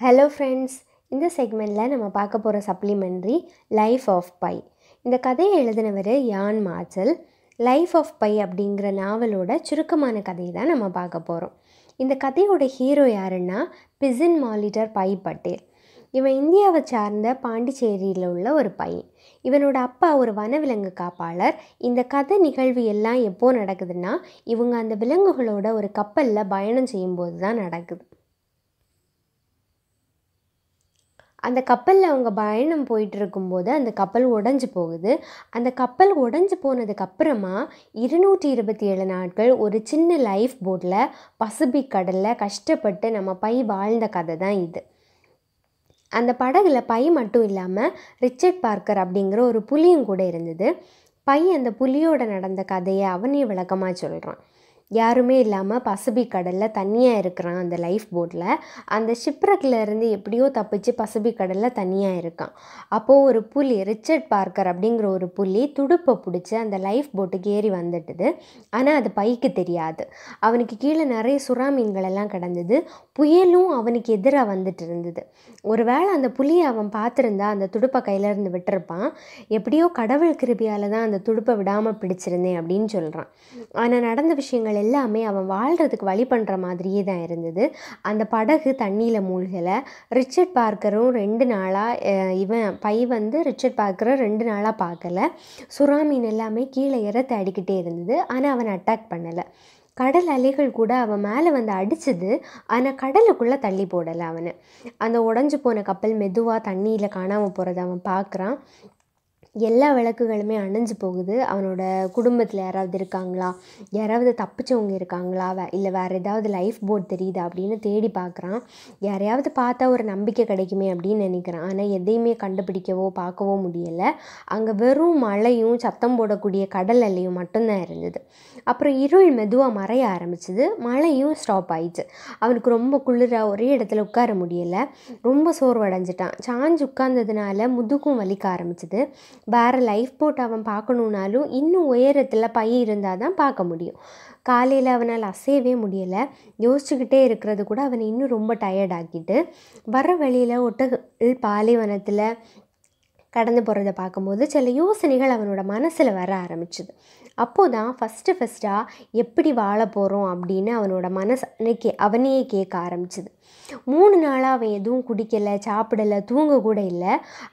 Hello friends இந்த செக்மெண்ட்டில் நம்ம பார்க்க போகிற சப்ளிமெண்ட்ரி லைஃப் ஆஃப் பை இந்த கதையை எழுதினவர் யான் மாச்சல் லைஃப் ஆஃப் பை அப்படிங்கிற நாவலோட சுருக்கமான கதையை தான் நம்ம பார்க்க போகிறோம் இந்த கதையோட ஹீரோ யாருன்னா பிசின் மாலிட்டர் பை பட்டேல் இவன் இந்தியாவை சார்ந்த பாண்டிச்சேரியில் உள்ள ஒரு பையன் இவனோட அப்பா ஒரு வனவிலங்கு காப்பாளர். இந்த கதை நிகழ்வு எல்லாம் எப்போது நடக்குதுன்னா இவங்க அந்த விலங்குகளோட ஒரு கப்பலில் பயணம் செய்யும்போது தான் நடக்குது. அந்த கப்பலில் அவங்க பயணம் போயிட்டு இருக்கும்போது அந்த கப்பல் உடஞ்சி போகுது. அந்த கப்பல் உடஞ்சி போனதுக்கப்புறமா இருநூற்றி இருபத்தி ஏழு நாட்கள் ஒரு சின்ன லைஃப் போட்டில் பசிபிக் கடலில் கஷ்டப்பட்டு நம்ம பை வாழ்ந்த கதை தான் இது. அந்த படகுல பை மட்டும் இல்லாமல் ரிச்சர்ட் பார்க்கர் அப்படிங்கிற ஒரு புலியும் கூட இருந்தது. பை அந்த புலியோட நடந்த கதையை அவனே விளக்கமாக சொல்கிறான் யாருமே இல்லாமல் பசுபிக் கடலில் தனியாக இருக்கிறான் அந்த லைஃப் போட்டில் அந்த ஷிப்ரக்கில் இருந்து எப்படியோ தப்பிச்சு பசுபிக் கடலில் தனியாக இருக்கான். அப்போது ஒரு புலி ரிச்சர்ட் பார்க்கர் அப்படிங்கிற ஒரு புலி துடுப்பை பிடிச்சி அந்த லைஃப் போட்டுக்கு ஏறி வந்துட்டுது. ஆனால் அது பைக்கு தெரியாது. அவனுக்கு கீழே நிறைய சுறா மீன்கள் எல்லாம் கிடந்தது. புயலும் அவனுக்கு எதிராக வந்துட்டு இருந்தது. ஒருவேளை அந்த புலியை அவன் பார்த்துருந்தா அந்த துடுப்பை கையிலேருந்து விட்டுருப்பான். எப்படியோ கடவுள் கிருபியால் தான் அந்த துடுப்பை விடாமல் பிடிச்சிருந்தேன் அப்படின்னு சொல்கிறான் ஆனால் நடந்த விஷயங்கள் எல்லாமே அவன் வாழ்கிறதுக்கு வழி பண்ணுற மாதிரியே தான் இருந்தது. அந்த படகு தண்ணியில் மூழ்கலை. ரிச்சர்ட் பார்க்கரும் ரெண்டு நாளாக இவன் பை வந்து ரிச்சர்ட் பார்க்கரை ரெண்டு நாளாக பார்க்கல. சுறா மீன் எல்லாமே கீழே இற தேடிக்கிட்டே இருந்தது. ஆனால் அவன் அட்டாக் பண்ணலை. கடல் அலைகள் கூட அவன் மேலே வந்து அடிச்சது. ஆனால் கடலுக்குள்ளே தள்ளி போடலை அவனை. அந்த உடஞ்சி போன கப்பல் மெதுவாக தண்ணியில் காணாமல் போகிறத அவன் பார்க்குறான். எல்லா விளக்குகளுமே அணைஞ்சு போகுது. அவனோட குடும்பத்தில் யாராவது இருக்காங்களா? யாராவது தப்பிச்சவங்க இருக்காங்களா? வே இல்லை வேறு ஏதாவது லைஃப் போட் தெரியுதா? அப்படின்னு தேடி பார்க்குறான் யாரையாவது பார்த்தா ஒரு நம்பிக்கை கிடைக்குமே அப்படின்னு நினைக்கிறான். ஆனால் எதையுமே கண்டுபிடிக்கவோ பார்க்கவோ முடியலை. அங்கே வெறும் மழையும் சத்தம் போடக்கூடிய கடல் அலையும் மட்டும்தான் இருந்தது. அப்புறம் இருள் மெதுவாக மறைய ஆரம்பிச்சது. மழையும் ஸ்டாப் ஆயிடுச்சு அவனுக்கு ரொம்ப குளிராக ஒரே இடத்துல உட்கார முடியலை. ரொம்ப சோர்வடைஞ்சிட்டான். சாஞ்சு உட்கார்ந்ததுனால முதுகும் வலிக்க ஆரம்பிச்சது. வேறு லைஃப் போட் அவன் பார்க்கணுன்னாலும் இன்னும் உயரத்தில் பை இருந்தால் தான் பார்க்க முடியும். காலையில் அவனால் அசையவே முடியலை. யோசிச்சுக்கிட்டே இருக்கிறது கூட அவனை இன்னும் ரொம்ப டயர்ட் ஆக்கிட்டு வர வழியில் ஒட்டகல் பாலைவனத்தில் கடந்து போகிறத பார்க்கும்போது சில யோசனைகள் அவனோட மனசில் வர ஆரம்பிச்சுது. அப்போது தான் ஃபஸ்ட்டு ஃபஸ்ட்டாக எப்படி வாழ போகிறோம் அப்படின்னு அவனோட மனசு அன்னைக்கு அவனையே கேட்க ஆரம்பிச்சுது. மூணு நாளாக அவன் எதுவும் குடிக்கலை சாப்பிடலை தூங்க கூட இல்லை.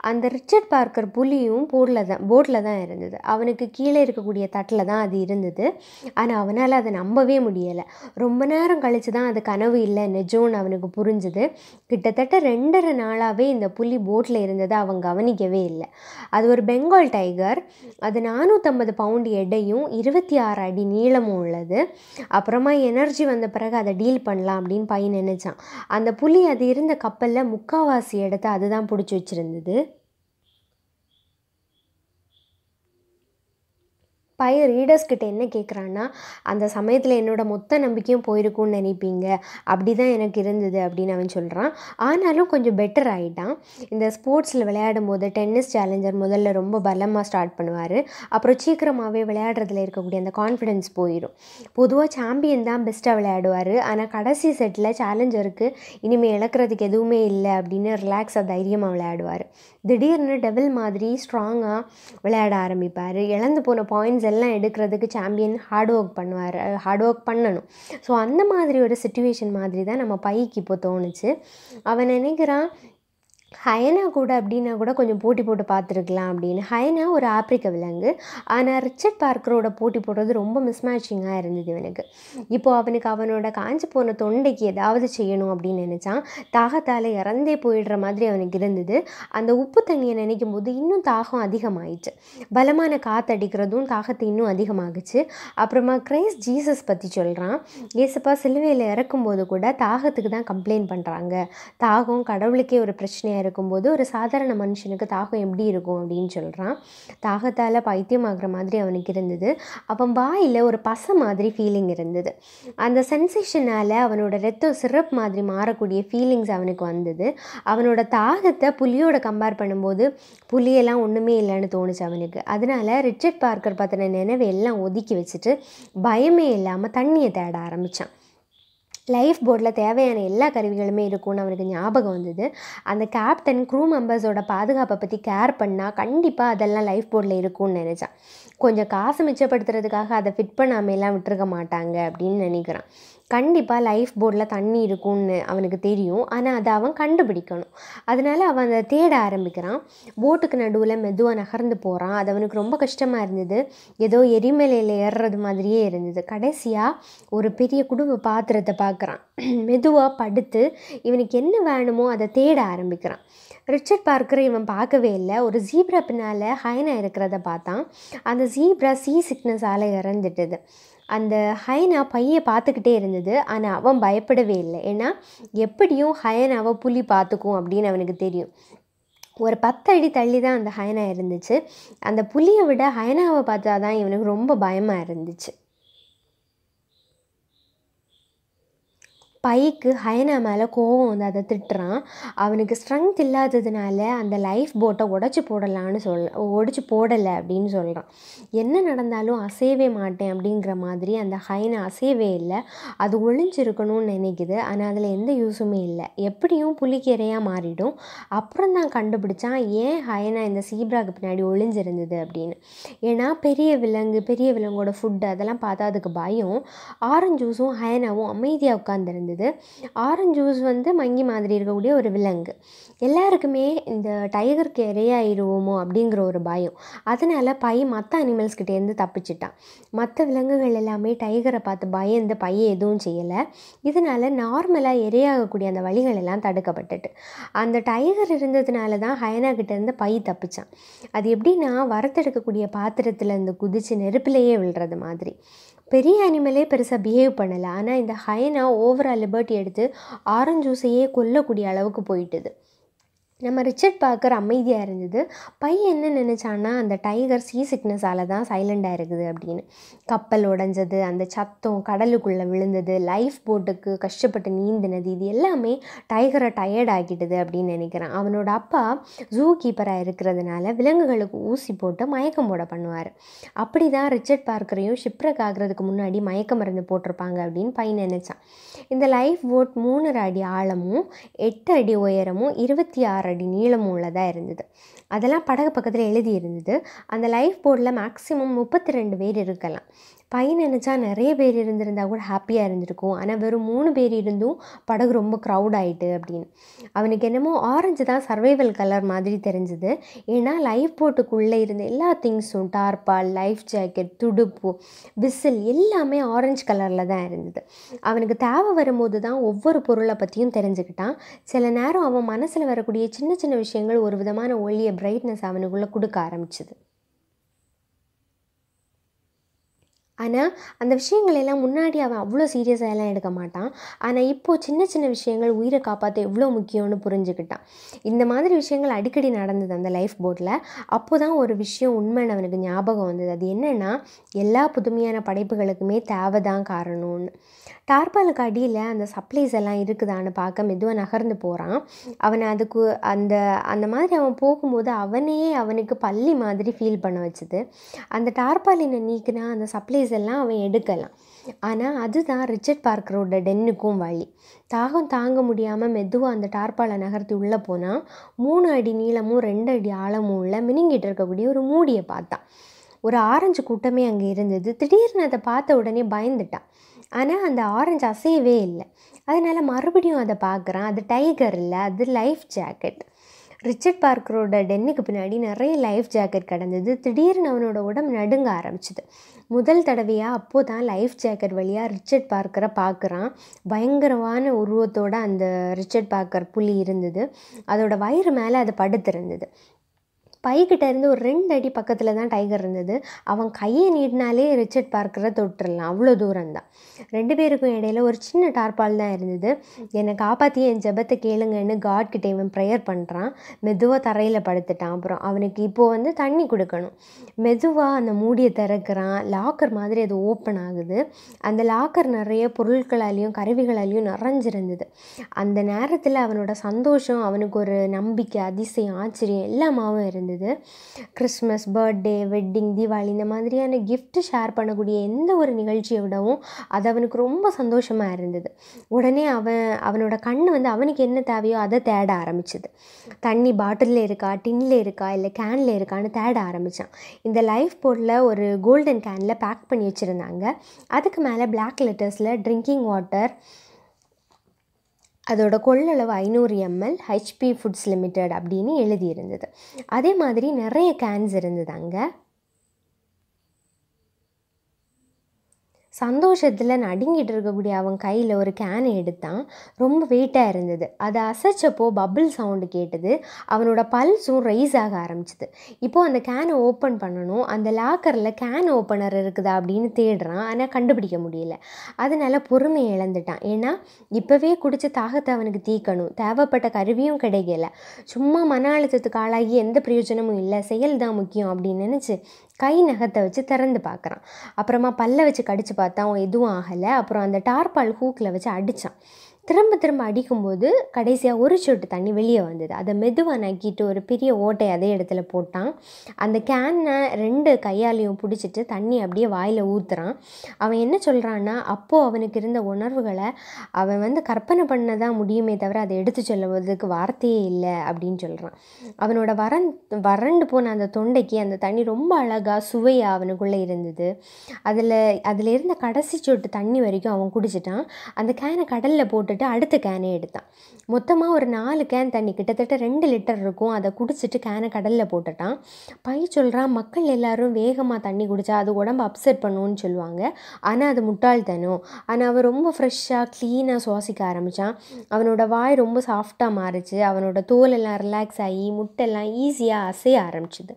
அந்த ரிச்சர்ட் பார்க்கர் புலியும் போட்டில் தான் போட்டில் தான் இருந்தது. அவனுக்கு கீழே இருக்கக்கூடிய தட்டில் தான் அது இருந்தது. ஆனால் அவனால் அதை நம்பவே முடியலை. ரொம்ப நேரம் கழித்து தான் அது கனவு இல்லை நிஜம்னு அவனுக்கு புரிஞ்சுது. கிட்டத்தட்ட ரெண்டரை நாளாகவே இந்த புலி போட்டில் இருந்ததை அவன் கவனிக்கவே இல்லை. அது ஒரு பெங்கால் டைகர். அது நானூற்றம்பது பவுண்டு எடையும் இருபத்தி ஆறு அடி நீளமும் உள்ளது. அப்புறமா எனர்ஜி வந்த பிறகு அதை டீல் பண்ணலாம் அப்படின்னு பையன் நினச்சான். அந்த புலி அது இருந்த கப்பலில் முக்காவாசி இடத்த அதுதான் பிடிச்சி வச்சுருந்தது. பையன் ரீடர்ஸ்கிட்ட என்ன கேட்குறான்னா அந்த சமயத்தில் என்னோடய மொத்த நம்பிக்கையும் போயிருக்கும்னு நினைப்பீங்க. அப்படி தான் எனக்கு இருந்தது அப்படின்னு அவன் சொல்கிறான் ஆனாலும் கொஞ்சம் பெட்டர் ஆகிட்டான் இந்த ஸ்போர்ட்ஸில் விளையாடும் போது டென்னிஸ் சேலஞ்சர் முதல்ல ரொம்ப பலமாக ஸ்டார்ட் பண்ணுவார். அப்புறம் சீக்கிரமாகவே விளையாடுறதுல இருக்கக்கூடிய அந்த கான்ஃபிடென்ஸ் போயிடும் பொதுவாக சாம்பியன் தான் பெஸ்ட்டாக விளையாடுவார். ஆனால் கடைசி செட்டில் சேலஞ்சருக்கு இனிமேல் இழக்கிறதுக்கு எதுவுமே இல்லை அப்படின்னு ரிலாக்ஸாக தைரியமாக விளையாடுவார். திடீர்னு டெவில் மாதிரி ஸ்ட்ராங்காக விளையாட ஆரம்பிப்பார். இழந்து போன பாயிண்ட்ஸ் எல்லாம் எடுக்கிறதுக்கு சாம்பியன் ஹார்ட் ஒர்க் பண்ணுவார் ஹார்ட் ஒர்க் பண்ணணும். ஸோ அந்த மாதிரி ஒரு சுச்சுவேஷன் மாதிரி தான் நம்ம பைக்கு இப்போ தோணுச்சு. அவன் நினைக்கிறான் ஹயனா கூட அப்படின்னா கூட கொஞ்சம் போட்டி போட்டு பார்த்துருக்கலாம் அப்படின்னு. ஹயனா ஒரு ஆப்பிரிக்க விலங்கு. ஆனால் ரிச்சர்ட் பார்க்கரோட போட்டி போடுறது ரொம்ப மிஸ்மேட்சிங்காக இருந்தது இவனுக்கு. இப்போது அவனுக்கு அவனோட காஞ்சி போன தொண்டைக்கு ஏதாவது செய்யணும் அப்படின்னு நினச்சான். தாகத்தால் இறந்தே போயிடுற மாதிரி அவனுக்கு இருந்தது. அந்த உப்பு தண்ணியை நினைக்கும் போது இன்னும் தாகம் அதிகமாயிடுச்சு. பலமான காற்றடிக்கிறதும் தாகத்தை இன்னும் அதிகமாகுச்சு. அப்புறமா கிரைஸ் ஜீசஸ் பற்றி சொல்கிறான் ஏசப்பா சிலுவையில் இறக்கும்போது கூட தாகத்துக்கு தான் கம்ப்ளைண்ட் பண்ணுறாங்க தாகம் கடவுளுக்கே ஒரு பிரச்சனையாக இருக்கும்போது ஒரு சாதாரண மனுஷனுக்கு தாகம் எப்படி இருக்கும் அப்படின்னு சொல்கிறான் தாகத்தால் பைத்தியம் ஆகிற மாதிரி அவனுக்கு இருந்தது. அவன் வாயில் ஒரு பசை மாதிரி ஃபீலிங் இருந்தது. அந்த சென்சேஷனால் அவனோட ரத்தம் சிரப் மாதிரி மாறக்கூடிய ஃபீலிங்ஸ் அவனுக்கு வந்தது. அவனோட தாகத்தை புலியோட கம்பேர் பண்ணும்போது புலியெல்லாம் ஒன்றுமே இல்லைன்னு தோணுச்சு அவனுக்கு. அதனால் ரிச்சர்ட் பார்க்கர் பற்றின நினைவை எல்லாம் ஒதுக்கி வச்சுட்டு பயமே இல்லாமல் தண்ணியை தேட ஆரம்பித்தான் லைஃப் போட்டில் தேவையான எல்லா கருவிகளுமே இருக்கும்னு அவனுக்கு ஞாபகம் வந்தது. அந்த கேப்டன் க்ரூ மெம்பர்ஸோட பாதுகாப்பை பற்றி கேர் பண்ணால் கண்டிப்பாக அதெல்லாம் லைஃப் போர்டில் இருக்கும்னு நினச்சான். கொஞ்சம் காசு மிச்சப்படுத்துறதுக்காக அதை ஃபிட் பண்ணாமையெல்லாம் விட்டுருக்க மாட்டாங்க அப்படின்னு நினைக்கிறான். கண்டிப்பாக லைஃப் போர்டில் தண்ணி இருக்கும்னு அவனுக்கு தெரியும். ஆனால் அதை அவன் கண்டுபிடிக்கணும். அதனால அவன் அதை தேட ஆரம்பிக்கிறான். போட்டுக்கு நடுவில் மெதுவாக நகர்ந்து போகிறான் அது அவனுக்கு ரொம்ப கஷ்டமாக இருந்தது. ஏதோ எரிமலையில் ஏறுறது மாதிரியே இருந்தது. கடைசியாக ஒரு பெரிய குடும்ப பாத்திரத்தை பார்க்குறான். மெதுவாக படுத்து இவனுக்கு என்ன வேணுமோ அதை தேட ஆரம்பிக்கிறான். ரிச்சர்ட் பார்க்கர் இவன் பார்க்கவே இல்லை. ஒரு ஜீப்ரா பின்னால் ஹைனா இருக்கிறத பார்த்தான். அந்த ஜீப்ரா சி சிக்னஸால் இறந்துட்டுது. அந்த ஹயனா பையை பார்த்துக்கிட்டே இருந்தது. ஆனால் அவன் பயப்படவே இல்லை. ஏன்னா எப்படியும் ஹயனாவை புலி பார்த்துக்கும் அப்படின்னு அவனுக்கு தெரியும். ஒரு பத்து அடி தள்ளி தான் அந்த ஹயனா இருந்துச்சு. அந்த புலியை விட ஹயனாவை பார்த்தா தான் இவனுக்கு ரொம்ப பயமாக இருந்துச்சு. பைக்கு ஹயனா மேலே கோவம் வந்து அதை திட்டுறான். அவனுக்கு ஸ்ட்ரென்த் இல்லாததுனால அந்த லைஃப் போட்டை உடச்சி போடலான்னு சொல் உடச்சி போடலை அப்படின்னு சொல்கிறான் என்ன நடந்தாலும் அசையவே மாட்டேன் அப்படிங்கிற மாதிரி அந்த ஹைனா அசையவே இல்லை. அது ஒளிஞ்சிருக்கணும்னு நினைக்குது. ஆனால் அதில் எந்த யூஸுமே இல்லை. எப்படியும் புலிக்கீரையாக மாறிடும். அப்புறம் தான் கண்டுபிடிச்சான் ஏன் ஹயனா இந்த சீப்ராக்கு பின்னாடி ஒளிஞ்சிருந்தது? அப்படின்னு. ஏன்னா பெரிய விலங்கு பெரிய விலங்கோட ஃபுட்டு அதெல்லாம் பார்த்தா அதுக்கு பயம். ஆரஞ்சு ஜூஸும் ஹயனாவும் அமைதியாக உட்காந்துருந்தது ஆரஞ்சு ஜூஸ் வந்து மங்கி மாதிரி இருக்கக்கூடிய ஒரு விலங்கு. எல்லாருக்குமே இந்த டைகருக்கு இரையாயிருவோமோ அப்படிங்கிற ஒரு பயம். அதனால் பை மற்ற அனிமல்ஸ்கிட்டேருந்து தப்பிச்சிட்டான். மற்ற விலங்குகள் எல்லாமே டைகரை பார்த்து பயந்து பையை எதுவும் செய்யலை. இதனால் நார்மலாக இரையாகக்கூடிய அந்த வழிகள் எல்லாம் தடுக்கப்பட்டுட்டு. அந்த டைகர் இருந்ததுனால தான் ஹயனா கிட்டேருந்து பை தப்பிச்சான். அது எப்படின்னா வரத்தெடுக்கக்கூடிய பாத்திரத்தில் இருந்து குதித்து நெருப்பிலேயே விழுறது மாதிரி. பெரிய அனிமலே பெருசாக பிஹேவ் பண்ணலை. ஆனால் இந்த ஹயனா ஓவரால் லிபர்ட்டி எடுத்து ஆரஞ்சு ஜூஸையே கொல்லக்கூடிய அளவுக்கு போயிட்டுது. நம்ம ரிச்சர்ட் பார்க்கர் அமைதியாக இருந்தது. பையன் என்ன நினச்சான்னா அந்த டைகர் சீ சிக்னஸால் தான் சைலண்டாக இருக்குது அப்படின்னு. கப்பல் உடஞ்சது அந்த சத்தம் கடலுக்குள்ளே விழுந்தது லைஃப் போட்டுக்கு கஷ்டப்பட்டு நீந்தினது இது எல்லாமே டைகரை டயர்ட் ஆக்கிட்டுது அப்படின்னு நினைக்கிறான். அவனோட அப்பா ஜூ கீப்பராக இருக்கிறதுனால விலங்குகளுக்கு ஊசி போட்டு மயக்கம் போட பண்ணுவார். அப்படி தான் ரிச்சர்ட் பார்க்கரையும் ஷிப்ரக் ஆகிறதுக்கு முன்னாடி மயக்க மருந்து போட்டிருப்பாங்க அப்படின்னு பையன் நினச்சான். இந்த லைஃப் போட் மூணரை அடி ஆழமும் எட்டு அடி உயரமும் இருபத்தி ஆறு அடி நீளமும் உள்ளதாக இருந்தது. அதெல்லாம் படகு பக்கத்தில் எழுதி இருந்தது அந்த லைஃப் போர்டில் மேக்ஸிமம் முப்பத்தி ரெண்டு பேர் இருக்கலாம். பையன் நினச்சா நிறைய பேர் இருந்திருந்தா கூட ஹாப்பியாக இருந்திருக்கும். ஆனால் வெறும் மூணு பேர் இருந்தும் படகு ரொம்ப க்ரௌட் ஆகிட்டு அப்படின்னு. அவனுக்கு என்னமோ ஆரஞ்சு தான் சர்வைவல் கலர் மாதிரி தெரிஞ்சுது. ஏன்னா லைஃப் போட்டுக்குள்ளே இருந்த எல்லா திங்ஸும் டார்பால் லைஃப் ஜாக்கெட் துடுப்பு விசில் எல்லாமே ஆரஞ்சு கலரில் தான் இருந்தது. அவனுக்கு தேவை வரும்போது தான் ஒவ்வொரு பொருளை பற்றியும் தெரிஞ்சுக்கிட்டான். சில நேரம் அவன் மனசில் வரக்கூடிய சின்ன சின்ன விஷயங்கள் ஒரு விதமான ஒளியை பிரைட்னஸ் அவனுக்குள்ளே கொடுக்க ஆரம்பிச்சுது. ஆனால் அந்த விஷயங்கள் எல்லாம் முன்னாடி அவன் அவ்வளோ சீரியஸாக எல்லாம் எடுக்க மாட்டான். ஆனால் இப்போது சின்ன சின்ன விஷயங்கள் உயிரை காப்பாற்ற எவ்வளோ முக்கியம்னு புரிஞ்சுக்கிட்டான். இந்த மாதிரி விஷயங்கள் அடிக்கடி நடந்தது அந்த லைஃப் போட்டில் அப்போ தான் ஒரு விஷயம் உண்மைன்னு அவனுக்கு ஞாபகம் வந்தது. அது என்னென்னா எல்லா புதுமையான படைப்புகளுக்குமே தேவை தான் காரணம்னு. டார்பாலுக்கு அடியில் அந்த சப்ளைஸ் எல்லாம் இருக்குதான்னு பார்க்க மெதுவாக நகர்ந்து போகிறான் அவனை அதுக்கு அந்த அந்த மாதிரி அவன் போகும்போது அவனே அவனுக்கு பள்ளி மாதிரி ஃபீல் பண்ண வச்சுது. அந்த டார்பாலினை நீக்கினா அந்த சப்ளைஸ் எல்லாம் அவன் எடுக்கலாம். ஆனால் அதுதான் ரிச்சர்ட் பார்க்கரோட டென்னுக்கும் வழி. தாகம் தாங்க முடியாமல் மெதுவாக அந்த டார்பாலை நகர்த்தி உள்ளே போனால் மூணு அடி நீளமும் ரெண்டு அடி ஆழமும் உள்ள மினுங்கிட்டு இருக்கக்கூடிய ஒரு மூடியை பார்த்தான். ஒரு ஆரஞ்சு கூட்டமே அங்கே இருந்தது. திடீர்னு அதை பார்த்த உடனே பயந்துட்டான். ஆனால் அந்த ஆரஞ்சு அசையவே இல்லை. அதனால் மறுபடியும் அதை பார்க்குறான். அது டைகர் இல்லை அது லைஃப் ஜாக்கெட் ரிச்சர்ட் பார்க்கரோட டென்னுக்கு பின்னாடி நிறைய லைஃப் ஜாக்கெட் கிடந்தது. திடீர்னு அவனோட உடம்பு நடுங்க ஆரம்பிச்சுது. முதல் தடவையாக அப்போ தான் லைஃப் ஜாக்கெட் வழியாக ரிச்சர்ட் பார்க்கரை பார்க்குறான். பயங்கரமான உருவத்தோட அந்த ரிச்சர்ட் பார்க்கர் புலி இருந்தது. அதோட வயிறு மேலே அது படுத்திருந்தது. பைக்கிட்ட இருந்து ஒரு ரெண்டு அடி பக்கத்தில் தான் டைகர் இருந்தது. அவன் கையை நீட்டினாலே ரிச்சர்ட் பார்க்கரை தொட்டுடலாம். அவ்வளோ தூரம் தான் ரெண்டு பேருக்கும் இடையில ஒரு சின்ன டார்பால் தான் இருந்தது. என்னை காப்பாற்றி என் ஜெபத்தை கேளுங்கன்னு காட் கிட்டே இவன் ப்ரேயர் பண்ணுறான் மெதுவாக தரையில் படுத்துட்டான். அப்புறம் அவனுக்கு இப்போது வந்து தண்ணி கொடுக்கணும். மெதுவாக அந்த மூடியை திறக்கிறான். லாக்கர் மாதிரி அது ஓப்பன் ஆகுது. அந்த லாக்கர் நிறைய பொருட்களாலேயும் கருவிகளாலேயும் நிறைஞ்சிருந்தது. அந்த நேரத்தில் அவனோட சந்தோஷம் அவனுக்கு ஒரு நம்பிக்கை அதிசயம் ஆச்சரியம் எல்லாமாவும் இருந்தது. இருந்தது. கிறிஸ்மஸ் பர்த்டே வெட்டிங் தீபாவளி இந்த மாதிரியான கிஃப்ட் ஷேர் பண்ணக்கூடிய எந்த ஒரு நிகழ்ச்சியை விடவும் அது அவனுக்கு ரொம்ப சந்தோஷமாக இருந்தது. உடனே அவன் அவனோட கண் வந்து அவனுக்கு என்ன தேவையோ அதை தேட ஆரம்பிச்சது. தண்ணி பாட்டிலில் இருக்கா டின்னில் இருக்கா இல்லை கேனில் இருக்கான்னு தேட ஆரம்பித்தான் இந்த லைஃப் போர்டில் ஒரு கோல்டன் கேனில் பேக் பண்ணி வச்சுருந்தாங்க. அதுக்கு மேலே பிளாக் லெட்டர்ஸில் ட்ரிங்கிங் வாட்டர் அதோட கொள்ளளவு ஐநூறு எம்எல் ஹெச்பி ஃபுட்ஸ் லிமிடெட் அப்படின்னு எழுதியிருந்தது. அதே மாதிரி நிறைய கேன்ஸ் இருந்தது அங்கே. சந்தோஷத்தில் நடுங்கிட்டு இருக்கக்கூடிய அவன் கையில் ஒரு கேனை எடுத்தான். ரொம்ப வெயிட்டாக இருந்தது. அதை அசைச்சப்போ பபிள் சவுண்டு கேட்டது. அவனோட பல்ஸும் ரைஸ் ஆக ஆரம்பிச்சிது. இப்போது அந்த கேனை ஓப்பன் பண்ணணும். அந்த லாக்கரில் கேன் ஓப்பனர் இருக்குதா அப்படின்னு தேடுறான். ஆனால் கண்டுபிடிக்க முடியல. அதனால் பொறுமையை இழந்துட்டான். ஏன்னா இப்போவே குடிச்ச தாகத்தை அவனுக்கு தீக்கணும். தேவைப்பட்ட கருவியும் கிடைக்கல. சும்மா மன அழுத்தத்துக்கு ஆளாகி எந்த பிரயோஜனமும் இல்லை. செயல் தான் முக்கியம் அப்படின்னு நினச்சி கை நகத்தை வச்சு திறந்து பார்க்குறான். அப்புறமா பல்ல வச்சு கடிச்சு பார்த்தா அவன் எதுவும் ஆகலை. அப்புறம் அந்த டார்பால் ஹூக்கில் வச்சு அடித்தான் திரும்ப திரும்ப அடிக்கும்போது கடைசியாக ஒரு சொட்டு தண்ணி வெளியே வந்தது. அதை மெதுவாக நக்கிட்டு ஒரு பெரிய ஓட்டை அதே இடத்துல போட்டான். அந்த கேனை ரெண்டு கையாலையும் பிடிச்சிட்டு தண்ணி அப்படியே வாயில் ஊற்றுறான் அவன் என்ன சொல்கிறான்னா அப்போது அவனுக்கு இருந்த உணர்வுகளை அவன் வந்து கற்பனை பண்ண தான் முடியுமே தவிர அதை எடுத்து சொல்லுவதற்கு வார்த்தையே இல்லை அப்படின்னு சொல்கிறான் அவனோட வறன் வறண்டு போன அந்த தொண்டைக்கு அந்த தண்ணி ரொம்ப அழகாக சுவையாக அவனுக்குள்ளே இருந்தது. அதில் அதில் இருந்த கடைசி சொட்டு தண்ணி வரைக்கும் அவன் குடிச்சிட்டான். அந்த கேனை கடலில் போட்டு போட்டுட்டு அடுத்த கேனை எடுத்தான். மொத்தமாக ஒரு நாலு கேன் தண்ணி கிட்டத்தட்ட ரெண்டு லிட்டர் இருக்கும். அதை குடிச்சிட்டு கேனை கடலில் போட்டுட்டான். பை சொல்கிறான் மக்கள் எல்லாரும் வேகமாக தண்ணி குடித்தா அது உடம்பு அப்செட் பண்ணுன்னு சொல்லுவாங்க. ஆனால் அது முட்டாள்தனம் ஆனால் அவன் ரொம்ப ஃப்ரெஷ்ஷாக க்ளீனாக சுவாசிக்க ஆரம்பித்தான் அவனோட வாய் ரொம்ப சாஃப்டாக மாறிச்சு. அவனோட தோலெல்லாம் ரிலாக்ஸ் ஆகி முட்டெல்லாம் ஈஸியாக அசைய ஆரம்பிச்சுது.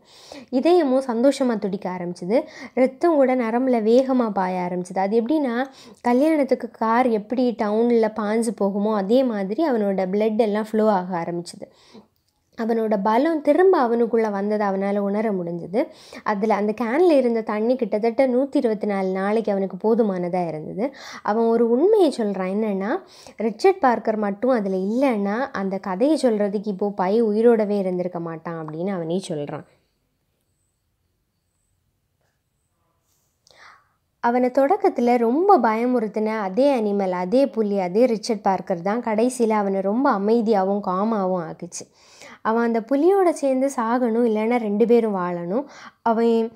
இதயமும் சந்தோஷமாக துடிக்க ஆரம்பிச்சுது. ரத்தம் கூட நரம்பில் வேகமாக பாய ஆரம்பிச்சுது. அது எப்படின்னா கல்யாணத்துக்கு கார் எப்படி டவுனில் பாஞ்சு போகுமோ அதே மாதிரி அவனோட பிளட் எல்லாம் ஃப்ளோ ஆக ஆரம்பிச்சிது. அவனோட பலம் திரும்ப அவனுக்குள்ளே வந்ததை அவனால் உணர முடிஞ்சது. அதில் அந்த கேனில் இருந்த தண்ணி கிட்டத்தட்ட நூற்றி இருபத்தி நாலு நாளைக்கு அவனுக்கு போதுமானதாக இருந்தது. அவன் ஒரு உண்மையை சொல்கிறான் என்னென்னா ரிச்சர்ட் பார்க்கர் மட்டும் அதில் இல்லைன்னா அந்த கதையை சொல்கிறதுக்கு இப்போது பை உயிரோடவே இருந்திருக்க மாட்டான் அப்படின்னு அவனே சொல்கிறான் அவனை தொடக்கத்தில் ரொம்ப பயமுறுத்தின அதே அனிமல் அதே புலி அதே ரிச்சர்ட் பார்க்கர் தான் கடைசியில் அவனை ரொம்ப அமைதியாகவும் காமாகவும் ஆக்குச்சு. அவன் அந்த புலியோட சேர்ந்து சாகணும் இல்லைன்னா ரெண்டு பேரும் வாழணும். அவன்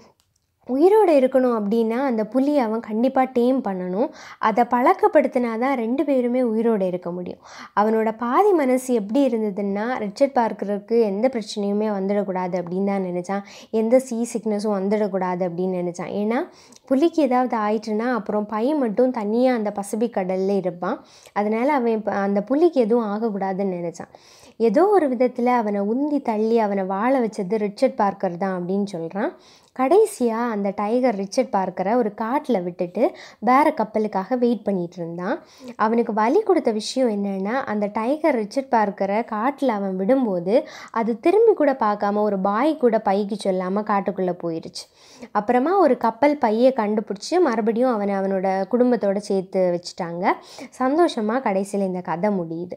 உயிரோடு இருக்கணும் அப்படின்னா அந்த புலியை அவன் கண்டிப்பாக டேம் பண்ணணும். அதை பழக்கப்படுத்தினா தான் ரெண்டு பேருமே உயிரோடு இருக்க முடியும். அவனோட பாதி மனசு எப்படி இருந்ததுன்னா ரிச்சர்ட் பார்க்கருக்கு எந்த பிரச்சனையுமே வந்துடக்கூடாது அப்படின்னு தான் நினச்சான். எந்த சீ சிக்னஸும் வந்துடக்கூடாது அப்படின்னு நினச்சான். ஏன்னா புலிக்கு ஏதாவது ஆயிட்டுனா அப்புறம் பையன் மட்டும் தனியாக அந்த பசிபிக் கடலில் இருப்பான். அதனால் அவன் இப்போ அந்த புலிக்கு எதுவும் ஆகக்கூடாதுன்னு நினச்சான். ஏதோ ஒரு விதத்தில் அவனை உந்தி தள்ளி அவனை வாழ வச்சது ரிச்சர்ட் பார்க்கர் தான் அப்படின்னு சொல்கிறான் கடைசியாக அந்த டைகர் ரிச்சர்ட் பார்க்கரை ஒரு காட்டில் விட்டுட்டு வேற கப்பலுக்காக வெயிட் பண்ணிகிட்டு இருந்தான். அவனுக்கு வலி கொடுத்த விஷயம் என்னென்னா அந்த டைகர் ரிச்சர்ட் பார்க்கரை காட்டில் அவன் விடும்போது அது திரும்பி கூட பார்க்காம ஒரு பாய் கூட பைக்கு சொல்லாமல் காட்டுக்குள்ளே போயிடுச்சு அப்புறமா ஒரு கப்பல் பையை கண்டுபிடிச்சி மறுபடியும் அவனை அவனோட குடும்பத்தோடு சேர்த்து வச்சுட்டாங்க. சந்தோஷமாக கடைசியில் இந்த கதை முடியுது.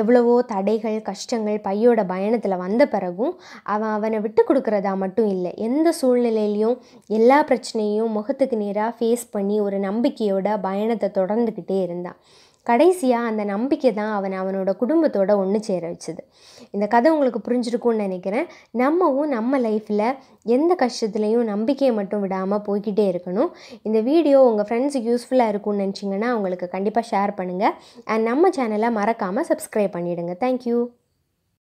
எவ்வளவோ தடைகள் கஷ்டங்கள் பையோட பயணத்தில் வந்த பிறகும் அவன் அவனை விட்டு கொடுக்குறதா மட்டும் இல்லை எந்த சூழ்நிலை சூழ்நிலையிலையும் எல்லா பிரச்சனையும் முகத்துக்கு நேராக ஃபேஸ் பண்ணி ஒரு நம்பிக்கையோட பயணத்தை தொடர்ந்துக்கிட்டே இருந்தான். கடைசியாக அந்த நம்பிக்கை தான் அவன் அவனோட குடும்பத்தோட ஒன்று சேர வச்சுது. இந்த கதை உங்களுக்கு புரிஞ்சிருக்கும்னு நினைக்கிறேன். நம்மவும் நம்ம லைஃப்பில் எந்த கஷ்டத்துலேயும் நம்பிக்கையை மட்டும் விடாமல் போய்கிட்டே இருக்கணும். இந்த வீடியோ உங்கள் ஃப்ரெண்ட்ஸுக்கு யூஸ்ஃபுல்லாக இருக்கும்னு நினச்சிங்கன்னா அவங்களுக்கு கண்டிப்பாக ஷேர் பண்ணுங்கள் அண்ட் நம்ம சேனலை மறக்காமல் சப்ஸ்கிரைப் பண்ணிவிடுங்க தேங்க்யூ